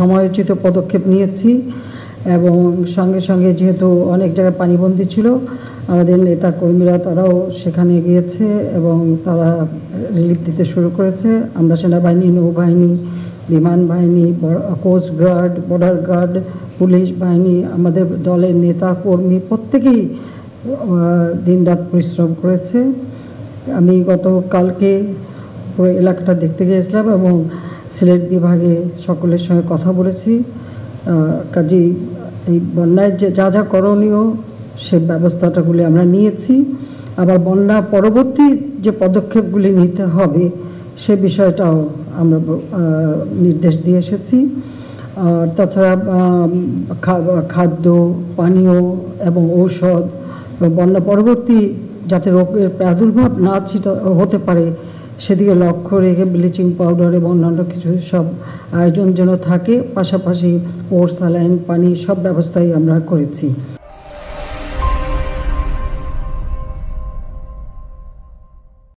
সময়োচিত পদক্ষেপ নিয়েছি এবং সঙ্গে সঙ্গে যেহেতু অনেক জায়গায় পানিবন্দী ছিল, আমাদের নেতা কর্মীরা তারাও সেখানে গিয়েছে এবং তারা রিলিফ দিতে শুরু করেছে। আমরা সেনাবাহিনী, নৌবাহিনী, বিমান বাহিনী coast guard border guard police বাহিনী, আমাদের দলের নেতা কর্মী প্রত্যেকেই দিনরাত পরিশ্রম করেছে। আমি গতকালকে পুরো এলাকাটা দেখতে গিয়েছিলাম এবং সিলেট বিভাগে সকলের সঙ্গে কথা বলেছি। কাজেই এই বন্যায় যে যা যা করণীয়, সে ব্যবস্থাটাগুলি আমরা নিয়েছি। আবার বন্যা পরবর্তী যে পদক্ষেপগুলি নিতে হবে, সে বিষয়টাও আমরা নির্দেশ দিয়ে এসেছি। তাছাড়া খাদ্য, পানীয় এবং ঔষধ, বন্যা পরবর্তী যাতে রোগের প্রাদুর্ভাব না হতে পারে সেদিকে লক্ষ্য রেখে ব্লিচিং পাউডার এবং অন্যান্য কিছু সব আয়োজন যেন থাকে, পাশাপাশি ওর স্যালাইন, পানি সব ব্যবস্থাই আমরা করেছি।